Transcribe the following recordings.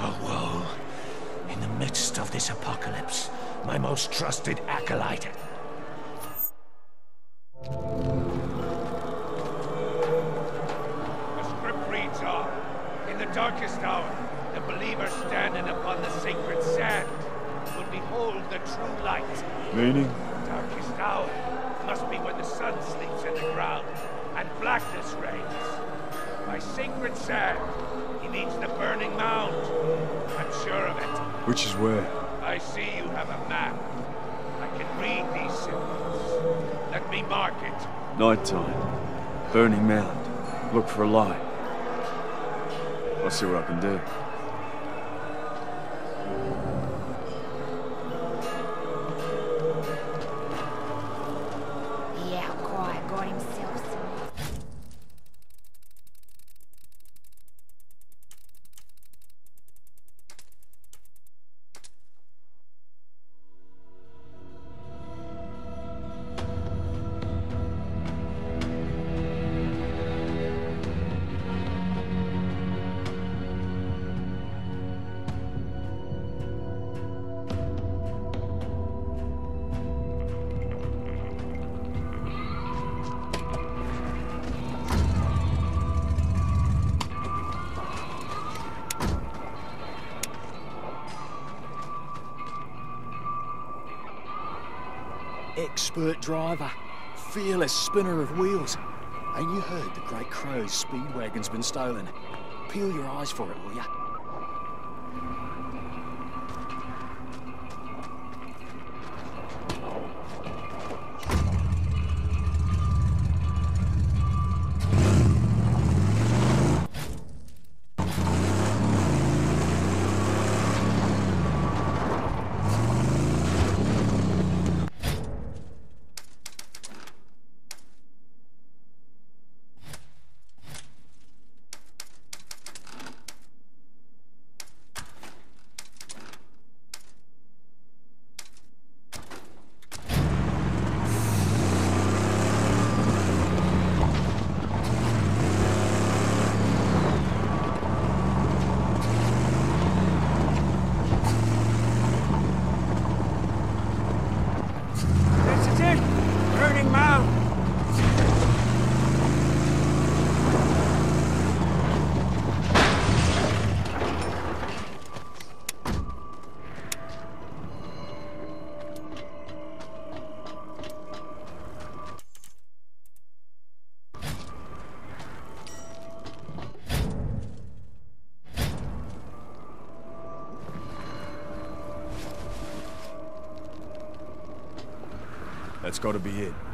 Oh, woe. In the midst of this apocalypse, my most trusted acolyte The script reads on. In the darkest hour, the believer standing upon the sacred sand will behold the true light. Meaning? Darkest hour must be when the sun sleeps in the ground and blackness reigns. By sacred sand, he means the burning mound. I'm sure of it. Which is where? I see you have a map. I can read these symbols. Let me mark it. Nighttime. Burning mound. Look for a light. I'll see what I can do. Expert driver, fearless spinner of wheels. Ain't you heard the Great Crow's speed wagon's been stolen? Peel your eyes for it, will ya? That's gotta be it.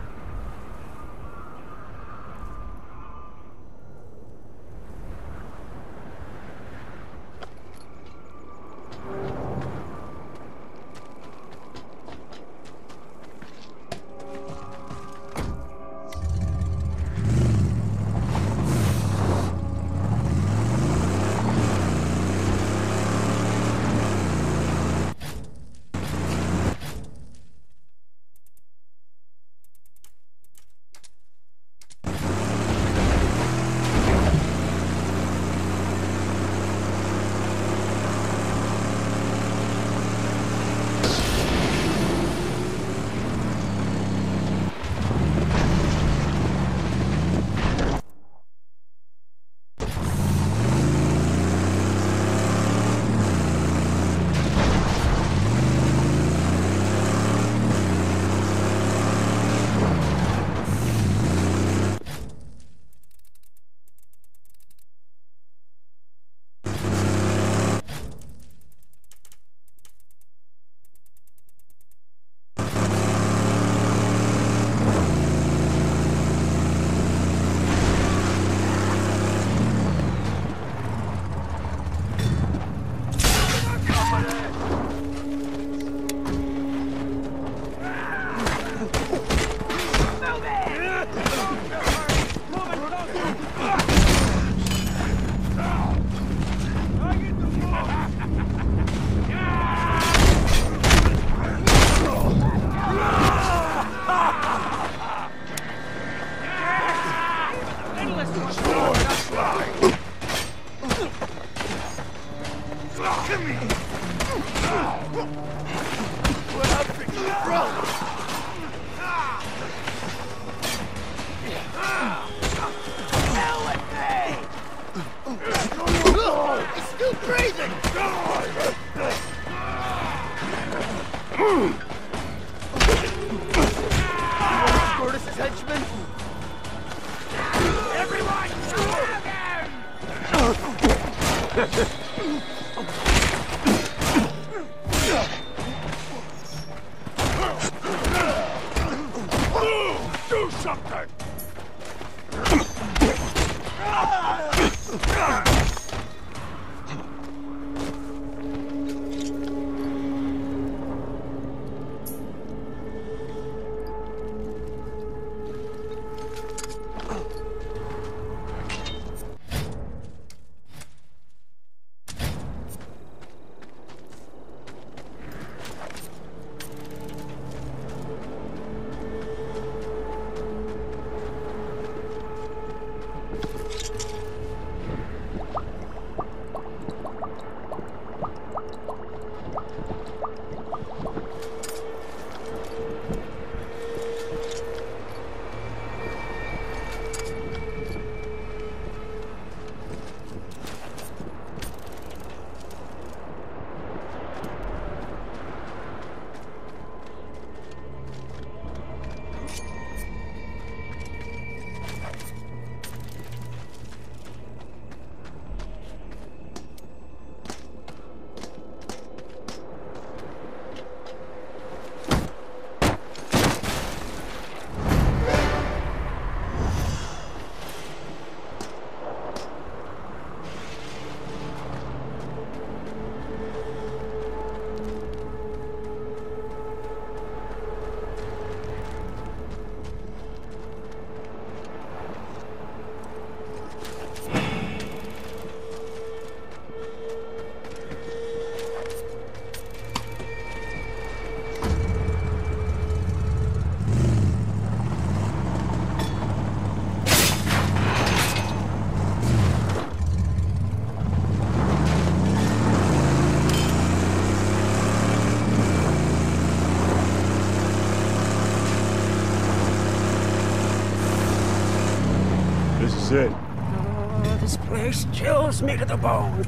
Me to the bone.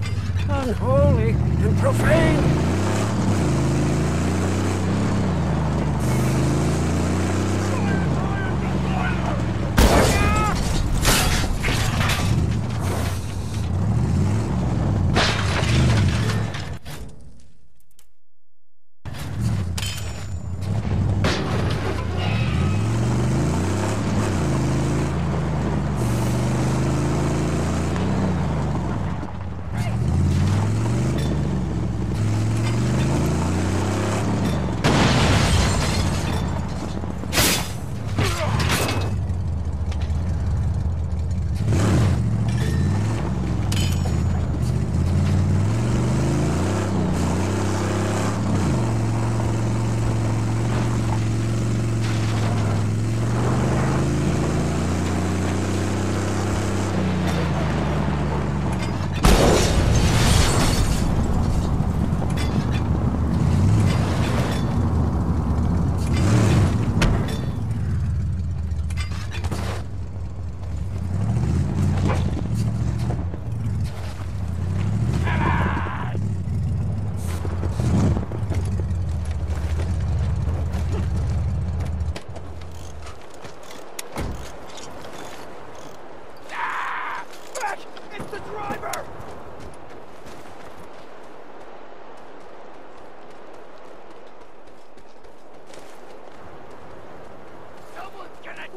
Unholy and profane.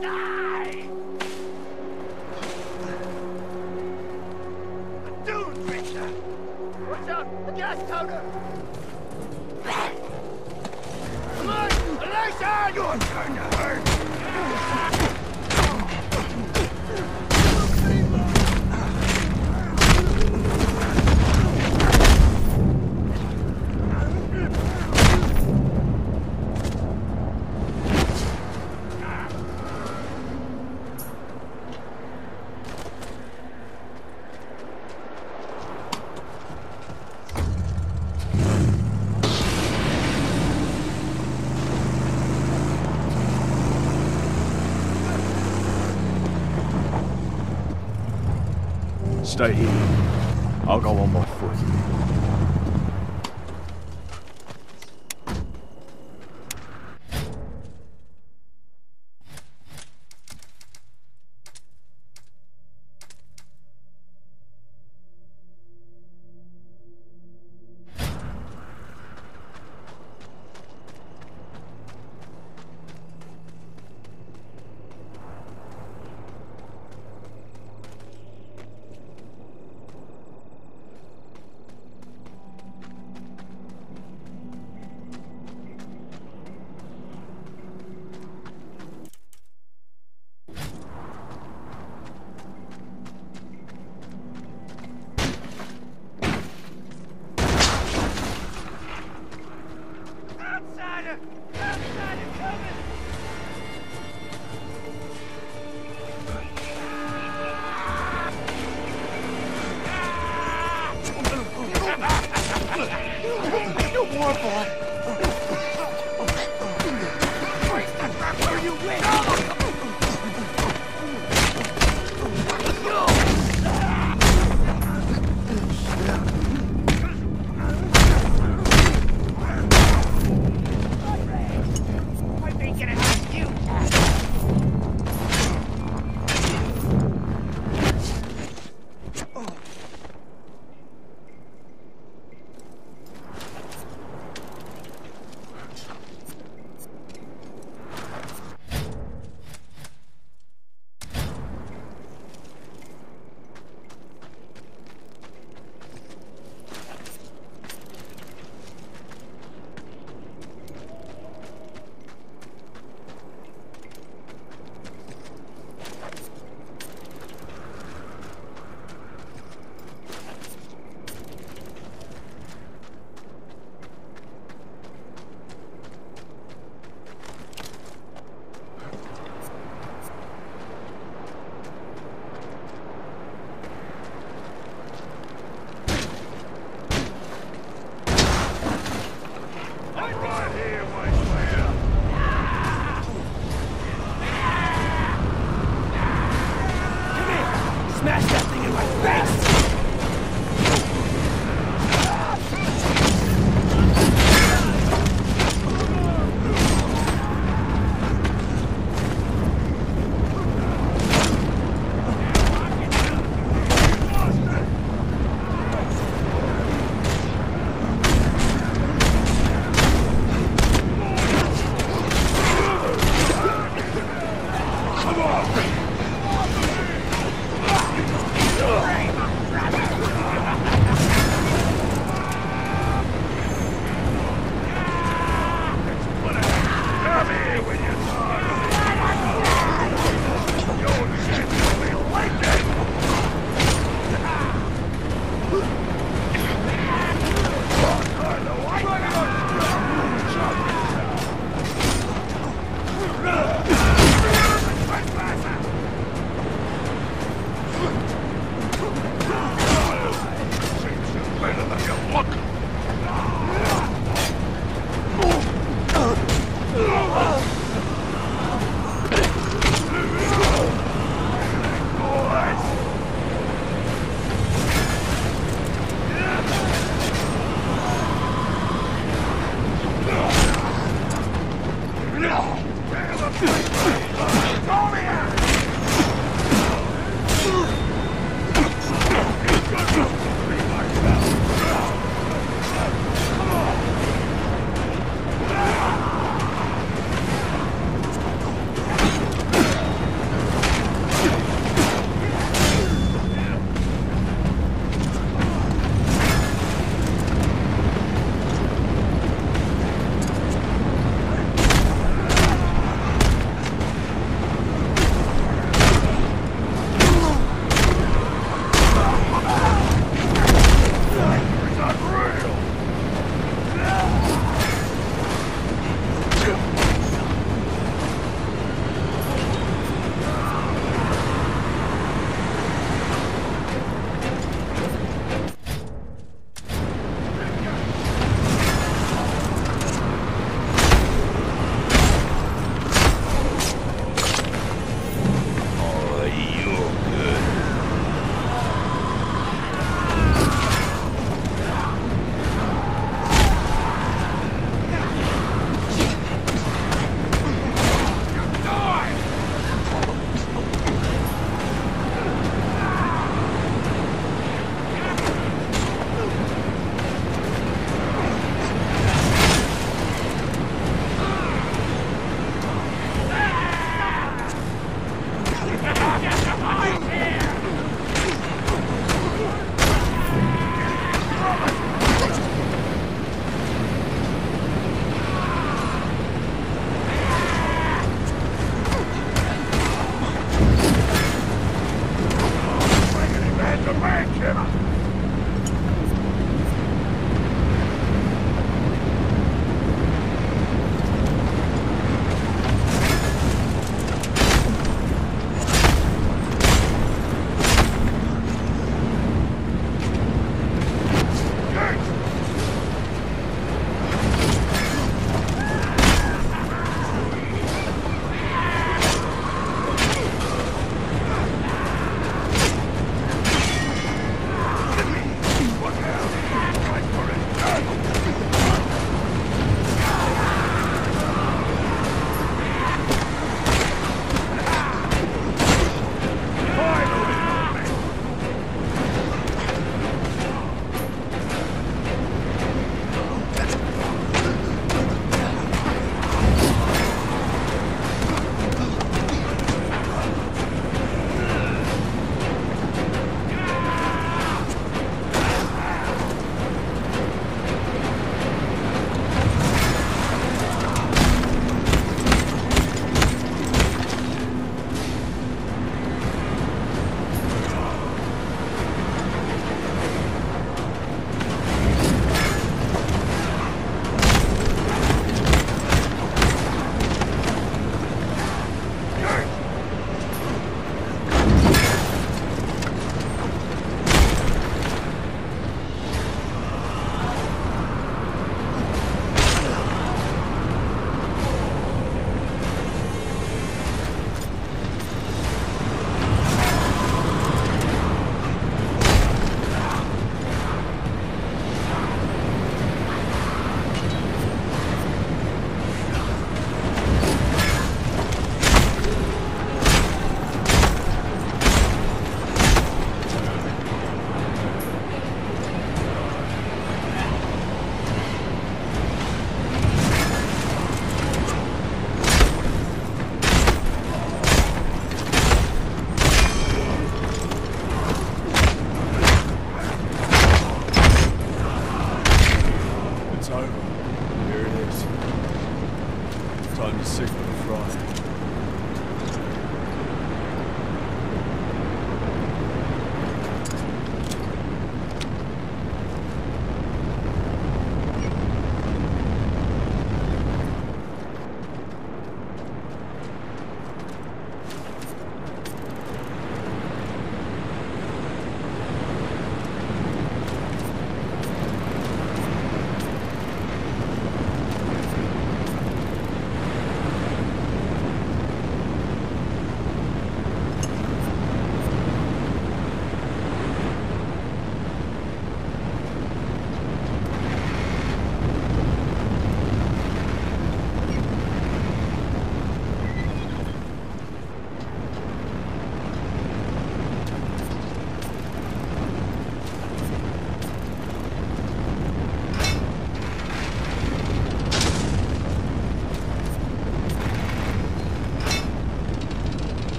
Die! A! Watch out! The gas counter! Come on! Elisha! You're gonna hurt! Stay here. I'll go on my foot.